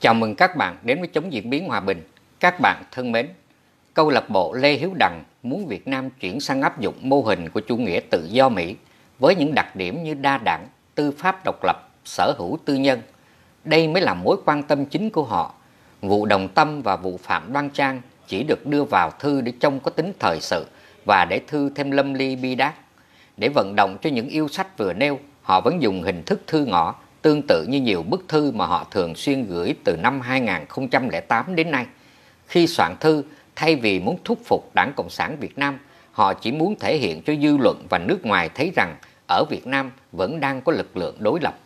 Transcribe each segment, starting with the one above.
Chào mừng các bạn đến với chống diễn biến hòa bình. Các bạn thân mến, câu lạc bộ Lê Hiếu Đằng muốn Việt Nam chuyển sang áp dụng mô hình của chủ nghĩa tự do Mỹ với những đặc điểm như đa đảng, tư pháp độc lập, sở hữu tư nhân. Đây mới là mối quan tâm chính của họ. Vụ Đồng Tâm và vụ Phạm Đoan Trang chỉ được đưa vào thư để trông có tính thời sự và để thư thêm lâm ly bi đát. Để vận động cho những yêu sách vừa nêu, họ vẫn dùng hình thức thư ngõ tương tự như nhiều bức thư mà họ thường xuyên gửi từ năm 2008 đến nay. Khi soạn thư, thay vì muốn thúc phục Đảng Cộng sản Việt Nam, họ chỉ muốn thể hiện cho dư luận và nước ngoài thấy rằng ở Việt Nam vẫn đang có lực lượng đối lập.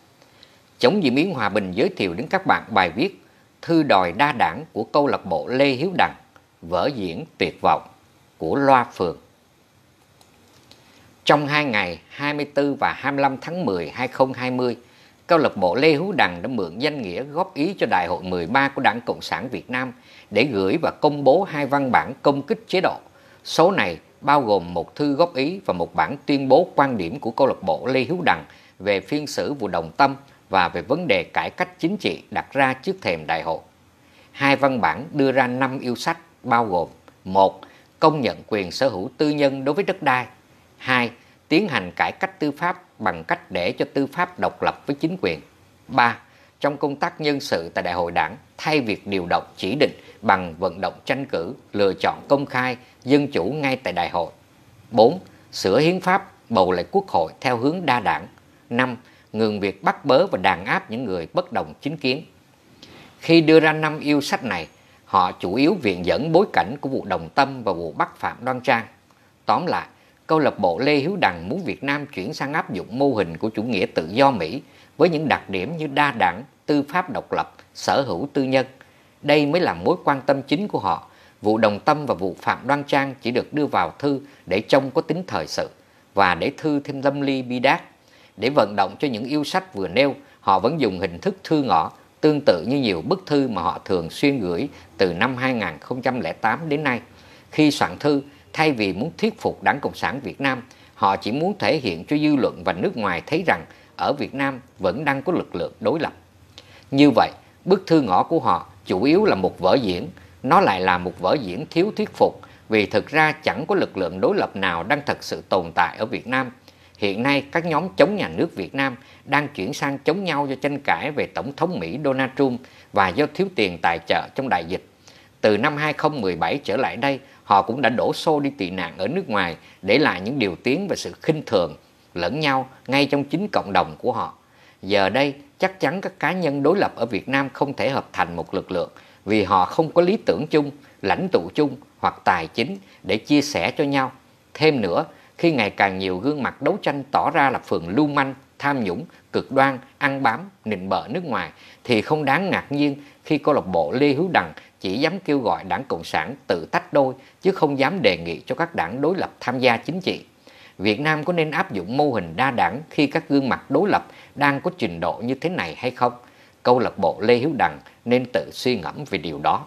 Chống diễn biến hòa bình giới thiệu đến các bạn bài viết Thư đòi đa đảng của câu lạc bộ Lê Hiếu Đằng, vở diễn tuyệt vọng của Loa Phường. Trong hai ngày 24 và 25 tháng 10 2020, câu lạc bộ Lê Hữu Đằng đã mượn danh nghĩa góp ý cho Đại hội 13 của Đảng Cộng sản Việt Nam để gửi và công bố hai văn bản công kích chế độ. Số này bao gồm một thư góp ý và một bản tuyên bố quan điểm của câu lạc bộ Lê Hữu Đằng về phiên xử vụ đồng tâm và về vấn đề cải cách chính trị đặt ra trước thềm đại hội. Hai văn bản đưa ra năm yêu sách, bao gồm một, Công nhận quyền sở hữu tư nhân đối với đất đai 2. Tiến hành cải cách tư pháp bằng cách để cho tư pháp độc lập với chính quyền 3. Trong công tác nhân sự tại đại hội đảng, thay việc điều động chỉ định bằng vận động tranh cử, lựa chọn công khai, dân chủ ngay tại đại hội 4. Sửa hiến pháp, bầu lại quốc hội theo hướng đa đảng 5. Ngừng việc bắt bớ và đàn áp những người bất đồng chính kiến Khi đưa ra năm yêu sách này, họ chủ yếu viện dẫn bối cảnh của vụ Đồng Tâm và vụ bắt Phạm Đoan Trang. Tóm lại, câu lạc bộ Lê Hiếu Đằng muốn Việt Nam chuyển sang áp dụng mô hình của chủ nghĩa tự do Mỹ với những đặc điểm như đa đảng, tư pháp độc lập, sở hữu tư nhân. Đây mới là mối quan tâm chính của họ. Vụ Đồng Tâm và vụ Phạm Đoan Trang chỉ được đưa vào thư để trông có tính thời sự và để thư thêm lâm ly bi đát. Để vận động cho những yêu sách vừa nêu, họ vẫn dùng hình thức thư ngõ tương tự như nhiều bức thư mà họ thường xuyên gửi từ năm 2008 đến nay. Khi soạn thư, thay vì muốn thuyết phục Đảng Cộng sản Việt Nam, họ chỉ muốn thể hiện cho dư luận và nước ngoài thấy rằng ở Việt Nam vẫn đang có lực lượng đối lập. Như vậy, bức thư ngõ của họ chủ yếu là một vở diễn, nó lại là một vở diễn thiếu thuyết phục vì thực ra chẳng có lực lượng đối lập nào đang thật sự tồn tại ở Việt Nam. Hiện nay, các nhóm chống nhà nước Việt Nam đang chuyển sang chống nhau do tranh cãi về Tổng thống Mỹ Donald Trump và do thiếu tiền tài trợ trong đại dịch. Từ năm 2017 trở lại đây, họ cũng đã đổ xô đi tị nạn ở nước ngoài để lại những điều tiếng về sự khinh thường lẫn nhau ngay trong chính cộng đồng của họ. Giờ đây, chắc chắn các cá nhân đối lập ở Việt Nam không thể hợp thành một lực lượng vì họ không có lý tưởng chung, lãnh tụ chung hoặc tài chính để chia sẻ cho nhau. Thêm nữa, khi ngày càng nhiều gương mặt đấu tranh tỏ ra là phường lưu manh, tham nhũng, cực đoan, ăn bám, nịnh bợ nước ngoài thì không đáng ngạc nhiên khi câu lạc bộ Lê Hữu Đằng chỉ dám kêu gọi đảng Cộng sản tự tách đôi, chứ không dám đề nghị cho các đảng đối lập tham gia chính trị. Việt Nam có nên áp dụng mô hình đa đảng khi các gương mặt đối lập đang có trình độ như thế này hay không? Câu lạc bộ Lê Hiếu Đằng nên tự suy ngẫm về điều đó.